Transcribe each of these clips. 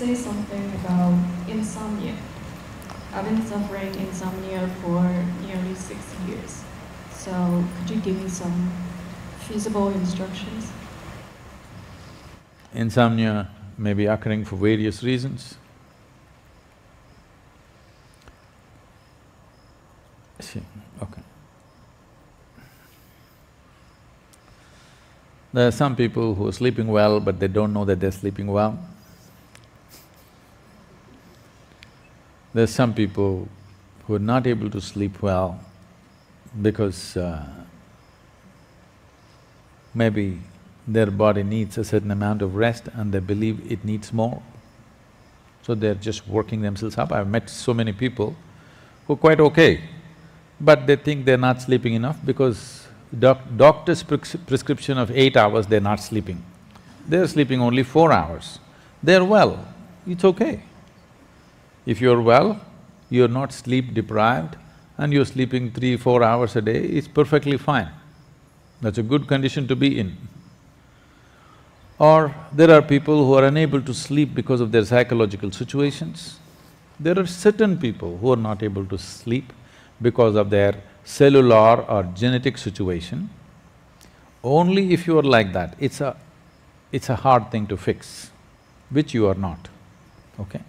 say something about insomnia? I've been suffering insomnia for nearly six years. So could you give me some feasible instructions? Insomnia may be occurring for various reasons. See, okay. There are some people who are sleeping well, but they don't know that they're sleeping well. There's some people who are not able to sleep well because uh, maybe their body needs a certain amount of rest and they believe it needs more. So they're just working themselves up. I've met so many people who are quite okay, but they think they're not sleeping enough because doc doctor's pres prescription of eight hours, they're not sleeping. They're sleeping only four hours. They're well, it's okay. If you're well, you're not sleep deprived and you're sleeping three, four hours a day, it's perfectly fine. That's a good condition to be in. Or there are people who are unable to sleep because of their psychological situations. There are certain people who are not able to sleep because of their cellular or genetic situation. Only if you are like that, it's a… it's a hard thing to fix, which you are not, okay?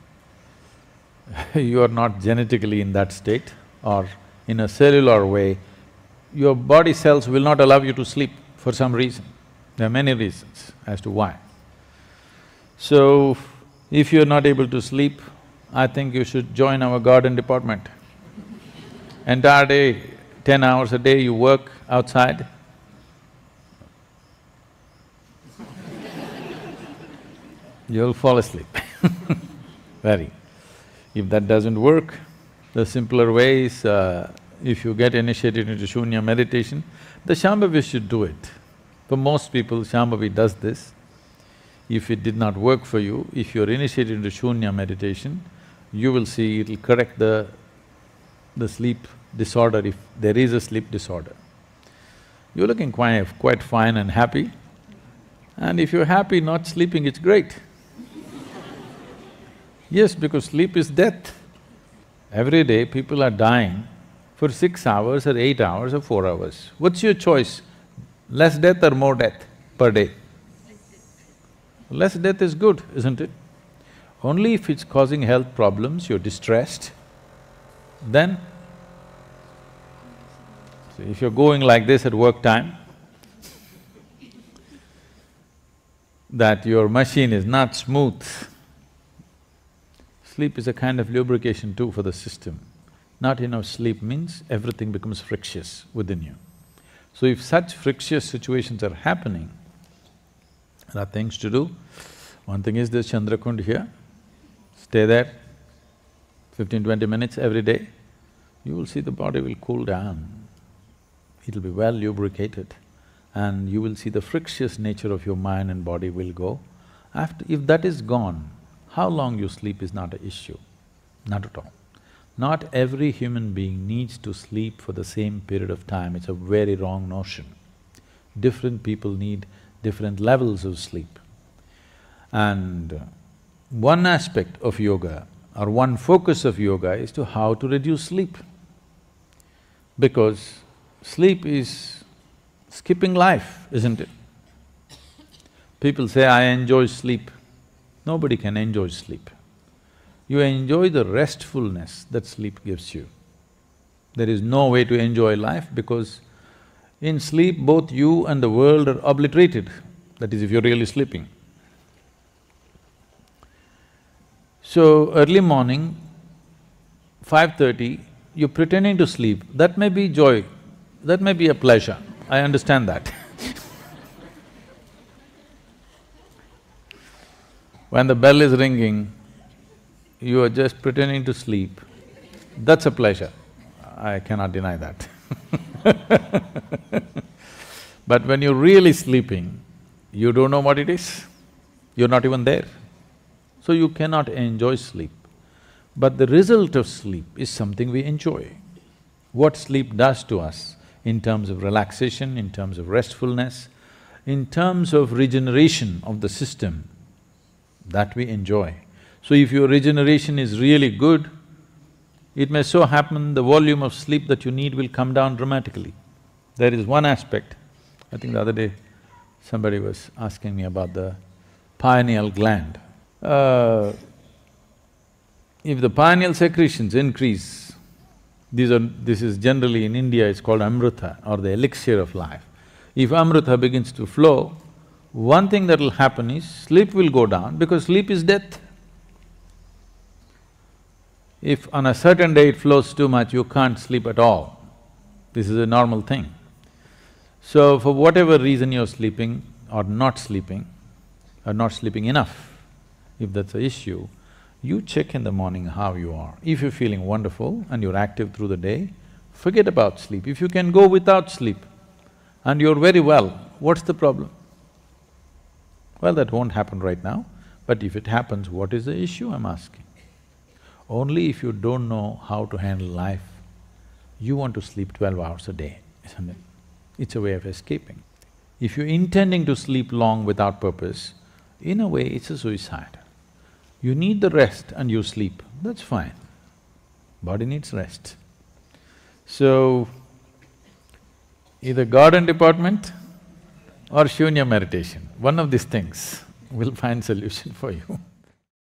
you are not genetically in that state or in a cellular way, your body cells will not allow you to sleep for some reason. There are many reasons as to why. So, if you're not able to sleep, I think you should join our garden department. Entire day, ten hours a day you work outside. You'll fall asleep very. If that doesn't work, the simpler way is, uh, if you get initiated into Shoonya meditation, the Shambhavi should do it. For most people, Shambhavi does this. If it did not work for you, if you're initiated into Shoonya meditation, you will see it'll correct the… the sleep disorder if there is a sleep disorder. You're looking quite… quite fine and happy, and if you're happy not sleeping, it's great. Yes, because sleep is death. Every day people are dying for six hours or eight hours or four hours. What's your choice? Less death or more death per day? Less death is good, isn't it? Only if it's causing health problems, you're distressed, then if you're going like this at work time, that your machine is not smooth, Sleep is a kind of lubrication too for the system. Not enough sleep means everything becomes frictious within you. So if such frictious situations are happening, there are things to do. One thing is this Chandrakund here, stay there fifteen, twenty minutes every day, you will see the body will cool down. It'll be well lubricated and you will see the frictious nature of your mind and body will go. After… if that is gone, how long you sleep is not an issue, not at all. Not every human being needs to sleep for the same period of time, it's a very wrong notion. Different people need different levels of sleep. And one aspect of yoga or one focus of yoga is to how to reduce sleep. Because sleep is skipping life, isn't it? People say, I enjoy sleep. Nobody can enjoy sleep. You enjoy the restfulness that sleep gives you. There is no way to enjoy life because in sleep both you and the world are obliterated, that is if you're really sleeping. So early morning, five-thirty, you're pretending to sleep, that may be joy, that may be a pleasure, I understand that When the bell is ringing, you are just pretending to sleep, that's a pleasure. I cannot deny that But when you're really sleeping, you don't know what it is, you're not even there. So you cannot enjoy sleep. But the result of sleep is something we enjoy. What sleep does to us in terms of relaxation, in terms of restfulness, in terms of regeneration of the system, that we enjoy. So if your regeneration is really good, it may so happen the volume of sleep that you need will come down dramatically. There is one aspect, I think the other day somebody was asking me about the pineal gland. Uh, if the pineal secretions increase, these are… this is generally in India it's called amrita or the elixir of life. If amrita begins to flow, one thing that will happen is sleep will go down because sleep is death. If on a certain day it flows too much, you can't sleep at all. This is a normal thing. So for whatever reason you're sleeping or not sleeping, or not sleeping enough, if that's the issue, you check in the morning how you are. If you're feeling wonderful and you're active through the day, forget about sleep. If you can go without sleep and you're very well, what's the problem? Well, that won't happen right now, but if it happens, what is the issue, I'm asking? Only if you don't know how to handle life, you want to sleep twelve hours a day, isn't it? It's a way of escaping. If you're intending to sleep long without purpose, in a way it's a suicide. You need the rest and you sleep, that's fine. Body needs rest. So, either garden department or Shoonya meditation, one of these things will find solution for you